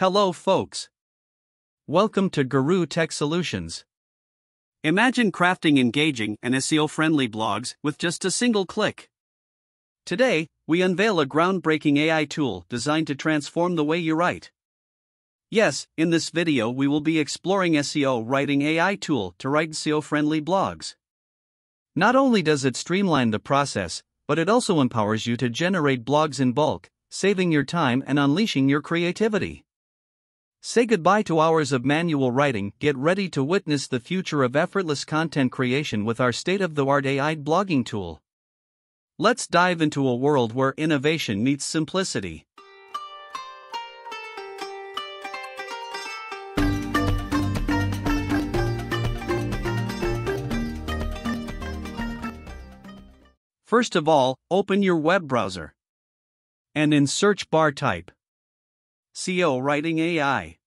Hello, folks. Welcome to Gurru Tech Solutions. Imagine crafting engaging and SEO friendly blogs with just a single click. Today, we unveil a groundbreaking AI tool designed to transform the way you write. Yes, in this video, we will be exploring SEO writing AI tool to write SEO friendly blogs. Not only does it streamline the process, but it also empowers you to generate blogs in bulk, saving your time and unleashing your creativity. Say goodbye to hours of manual writing, get ready to witness the future of effortless content creation with our state of the art AI blogging tool. Let's dive into a world where innovation meets simplicity. First of all, open your web browser. And in search bar type SEO Writing AI.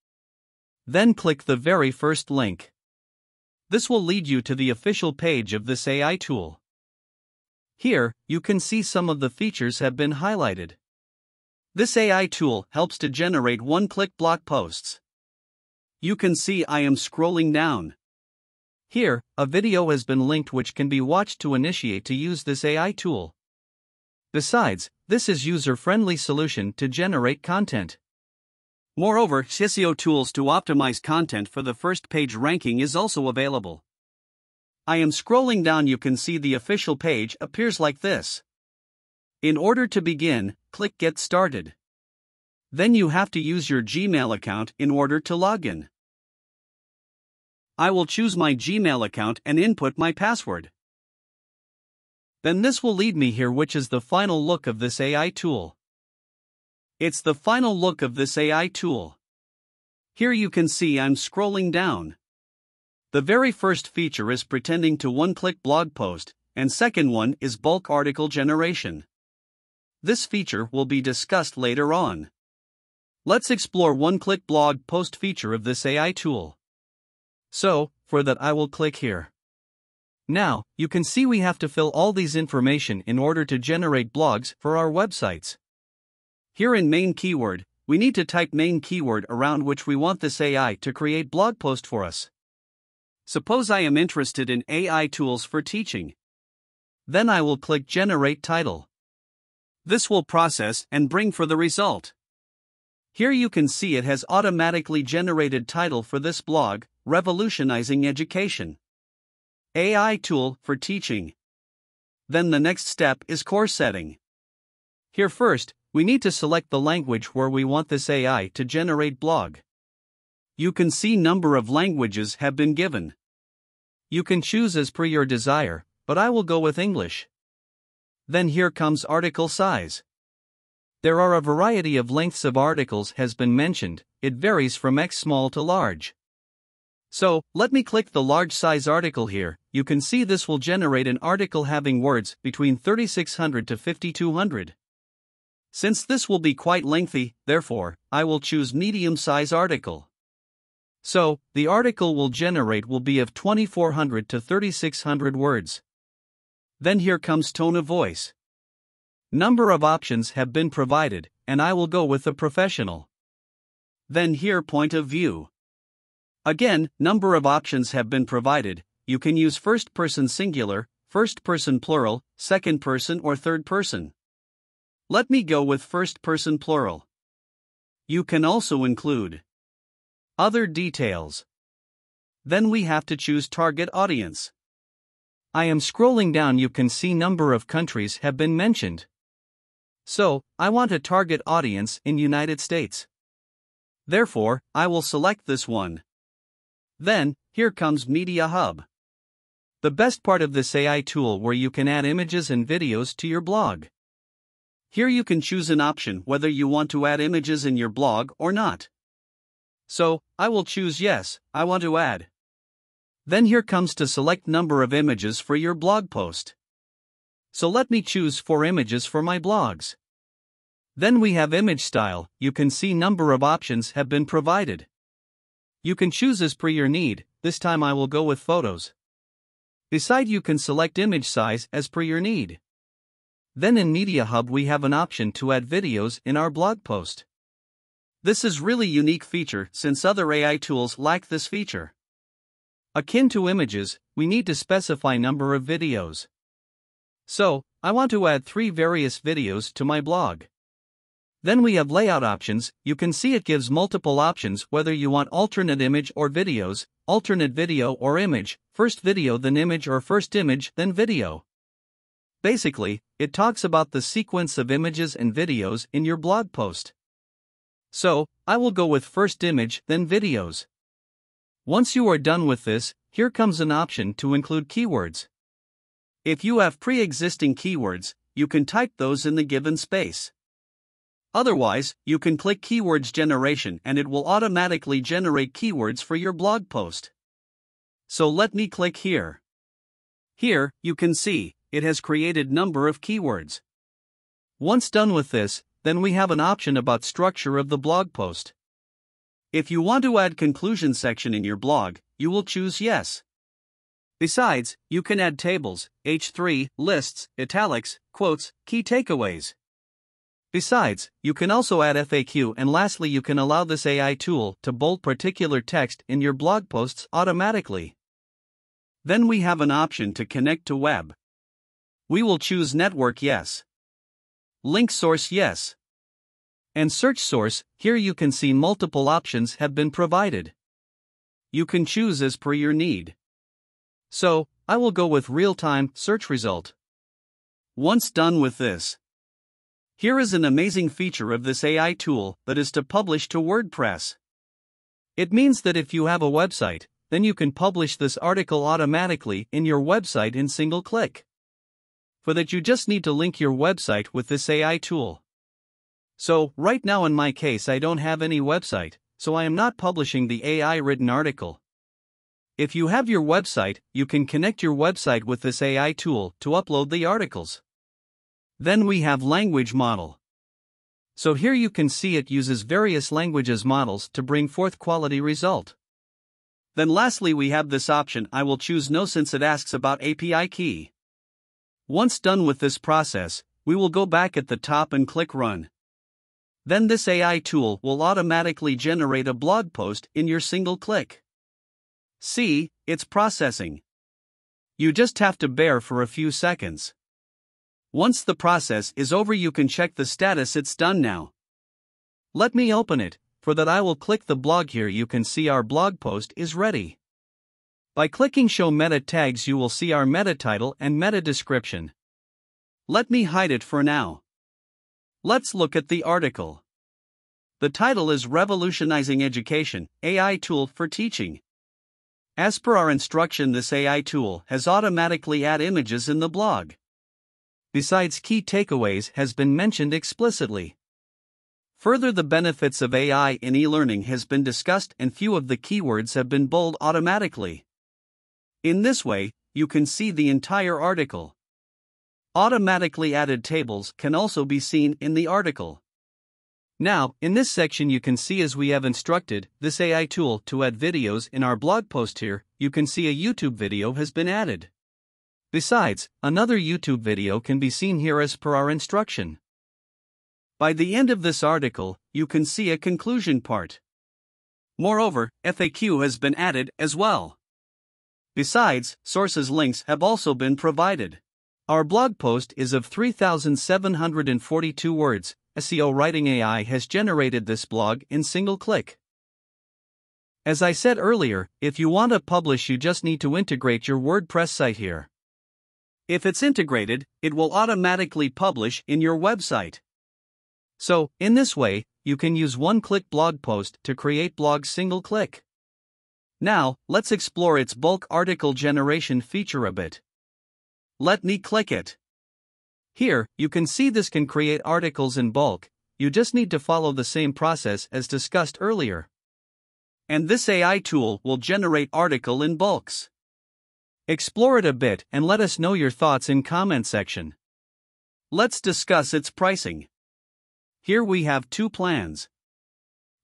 Then click the very first link. This will lead you to the official page of this AI tool. Here, you can see some of the features have been highlighted. This AI tool helps to generate one click blog posts. You can see I am scrolling down. Here, a video has been linked which can be watched to initiate to use this AI tool. Besides, this is user-friendly solution to generate content. Moreover, SEO tools to optimize content for the first page ranking is also available. I am scrolling down you can see the official page appears like this. In order to begin, click get started. Then you have to use your Gmail account in order to log in. I will choose my Gmail account and input my password. Then this will lead me here, which is the final look of this AI tool. It's the final look of this AI tool. Here you can see I'm scrolling down. The very first feature is pretending to one click blog post, and second one is bulk article generation. This feature will be discussed later on. Let's explore one click blog post feature of this AI tool. So, for that I will click here. Now, you can see we have to fill all these information in order to generate blogs for our websites. Here in main keyword, we need to type main keyword around which we want this AI to create blog post for us. Suppose I am interested in AI tools for teaching. Then I will click generate title. This will process and bring for the result. Here you can see it has automatically generated title for this blog, Revolutionizing Education. AI tool for teaching. Then the next step is course setting. Here first, we need to select the language where we want this AI to generate blog. You can see number of languages have been given. You can choose as per your desire, but I will go with English. Then here comes article size. There are a variety of lengths of articles has been mentioned, it varies from X small to large. So, let me click the large size article here, you can see this will generate an article having words between 3600 to 5200. Since this will be quite lengthy, therefore, I will choose medium size article. So, the article will generate will be of 2400 to 3600 words. Then here comes tone of voice. Number of options have been provided, and I will go with the professional. Then here point of view. Again, number of options have been provided. You can use first person singular, first person plural, second person, or third person. Let me go with first person plural. You can also include other details. Then we have to choose target audience. I am scrolling down, you can see number of countries have been mentioned. So, I want a target audience in United States. Therefore, I will select this one. Then, here comes Media Hub. The best part of this AI tool where you can add images and videos to your blog. Here you can choose an option whether you want to add images in your blog or not. So, I will choose yes, I want to add. Then here comes to select number of images for your blog post. So let me choose 4 images for my blogs. Then we have image style, you can see number of options have been provided. You can choose as per your need, this time I will go with photos. Beside you can select image size as per your need. Then in Media Hub we have an option to add videos in our blog post. This is really unique feature since other AI tools lack this feature. Akin to images, we need to specify number of videos. So, I want to add 3 various videos to my blog. Then we have layout options, you can see it gives multiple options whether you want alternate image or videos, alternate video or image, first video then image or first image then video. Basically, it talks about the sequence of images and videos in your blog post. So, I will go with first image then videos. Once you are done with this, here comes an option to include keywords. If you have pre existing keywords, you can type those in the given space. Otherwise, you can click Keywords Generation and it will automatically generate keywords for your blog post. So let me click here. Here, you can see, it has created number of keywords. Once done with this, then we have an option about structure of the blog post. If you want to add conclusion section in your blog, you will choose yes. Besides, you can add tables, H3, lists, italics, quotes, key takeaways. Besides, you can also add FAQ and lastly you can allow this AI tool to bold particular text in your blog posts automatically. Then we have an option to connect to web. We will choose network yes. Link source yes. And search source, here you can see multiple options have been provided. You can choose as per your need. So, I will go with real-time search result. Once done with this, here is an amazing feature of this AI tool that is to publish to WordPress. It means that if you have a website, then you can publish this article automatically in your website in single click. For that, you just need to link your website with this AI tool. So, right now in my case, I don't have any website, so I am not publishing the AI written article. If you have your website, you can connect your website with this AI tool to upload the articles. Then we have language model. So here you can see it uses various languages models to bring forth quality result. Then lastly we have this option I will choose no since it asks about API key. Once done with this process, we will go back at the top and click run. Then this AI tool will automatically generate a blog post in your single click. See, it's processing. You just have to bear for a few seconds. Once the process is over, you can check the status it's done now. Let me open it, for that I will click the blog here. You can see our blog post is ready. By clicking Show Meta Tags, you will see our meta title and meta description. Let me hide it for now. Let's look at the article. The title is Revolutionizing Education AI Tool for Teaching. As per our instruction, this AI tool has automatically add images in the blog besides key takeaways, has been mentioned explicitly. Further, the benefits of AI in e learning has been discussed, and few of the keywords have been bold automatically. In this way, you can see the entire article. Automatically added tables can also be seen in the article. Now, in this section, you can see as we have instructed this AI tool to add videos in our blog post here, you can see a YouTube video has been added. Besides, another YouTube video can be seen here as per our instruction. By the end of this article, you can see a conclusion part. Moreover, FAQ has been added as well. Besides, sources links have also been provided. Our blog post is of 3,742 words. SEO Writing AI has generated this blog in single click. As I said earlier, if you want to publish, you just need to integrate your WordPress site here. If it's integrated, it will automatically publish in your website. So, in this way, you can use one click blog post to create blog single click. Now, let's explore its bulk article generation feature a bit. Let me click it. Here, you can see this can create articles in bulk, you just need to follow the same process as discussed earlier. And this AI tool will generate article in bulks. Explore it a bit and let us know your thoughts in comment section. Let's discuss its pricing. Here we have two plans.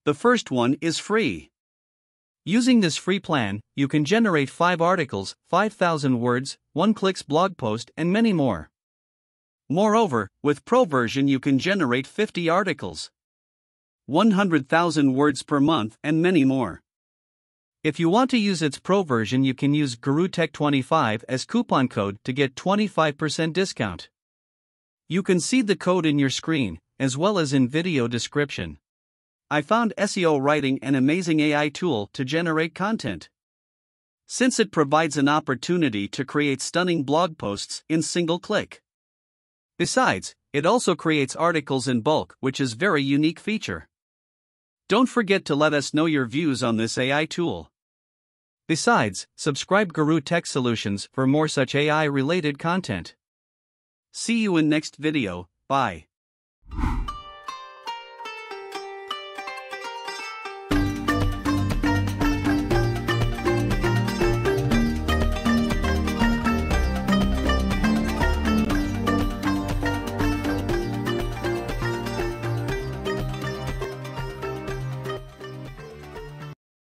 The first one is free. Using this free plan, you can generate 5 articles, 5000 words, 1 clicks blog post and many more. Moreover, with Pro version you can generate 50 articles. 100,000 words per month, and many more. If you want to use its pro version, you can use GuruTech25 as coupon code to get 25% discount. You can see the code in your screen, as well as in video description. I found SEO Writing an amazing AI tool to generate content. Since it provides an opportunity to create stunning blog posts in single click. Besides, it also creates articles in bulk, which is very unique feature. Don't forget to let us know your views on this AI tool. Besides, subscribe Gurru Tech Solutions for more such AI related content. See you in next video. Bye.